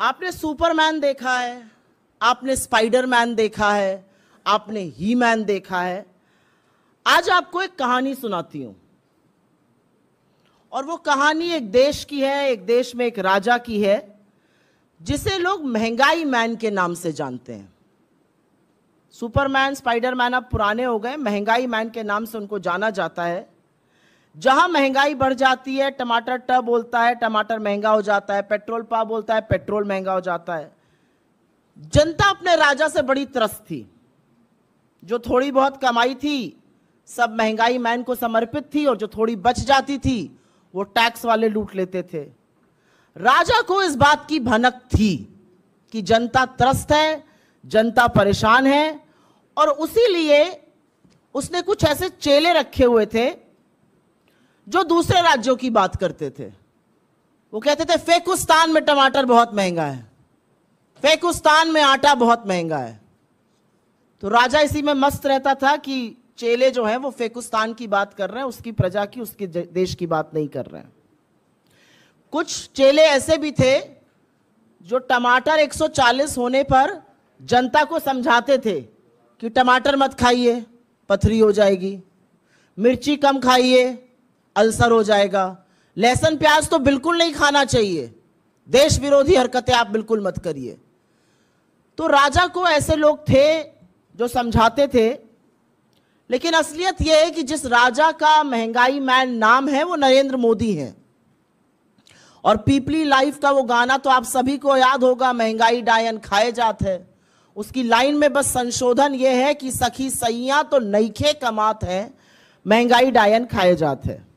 आपने सुपरमैन देखा है, आपने स्पाइडरमैन देखा है, आपने ही मैन देखा है। आज आपको एक कहानी सुनाती हूँ। और वो कहानी एक देश की है, एक देश में एक राजा की है, जिसे लोग महँगाई मैन के नाम से जानते हैं। सुपरमैन, स्पाइडरमैन अब पुराने हो गए, महँगाई मैन के नाम से उनको जाना जाता है। जहाँ महँगाई बढ़ जाती है, टमाटर ट बोलता है, टमाटर महँगा हो जाता है, पेट्रोल पा बोलता है, पेट्रोल महँगा हो जाता है। जनता अपने राजा से बड़ी त्रस्त थी। जो थोड़ी बहुत कमाई थी, सब महँगाई मैन को समर्पित थी और जो थोड़ी बच जाती थी, वो टैक्स वाले लूट लेते थे। राजा को इस बात की भनक थी कि जनता त्रस्त है, जनता परेशान है और उसी लिए उसने कुछ ऐसे चेले रखे हुए थे जो दूसरे राज्यों की बात करते थे। वो कहते थे, फेकुस्तान में टमाटर बहुत महँगा है। फेकुस्तान में आटा बहुत महँगा है। तो राजा इसी में मस्त रहता था कि चेले जो हैं, वो फेकुस्तान की बात कर रहे हैं, उसकी प्रजा की, उसके देश की बात नहीं कर रहे हैं। कुछ चेले ऐसे भी थे, जो टमाटर 140 होने पर जनता को समझाते थे कि टमाटर मत खाइए, पथरी हो जाएगी। मिर्ची कम खाइए अल्सर हो जाएगा। लहसुन प्याज तो बिल्कुल नहीं खाना चाहिए। देश विरोधी हरकतें आप बिल्कुल मत करिए। तो राजा को ऐसे लोग थे जो समझाते थे, लेकिन असलियत यह है कि जिस राजा का महँगाई मैन नाम है, वो नरेंद्र मोदी है। और पीपली लाइफ का वो गाना तो आप सभी को याद होगा, महँगाई डायन खाए जात है। उसकी लाइन में बस संशोधन ये है कि सखी सैया तो नईखे कमात है, महँगाई डायन खाए जाते हैं।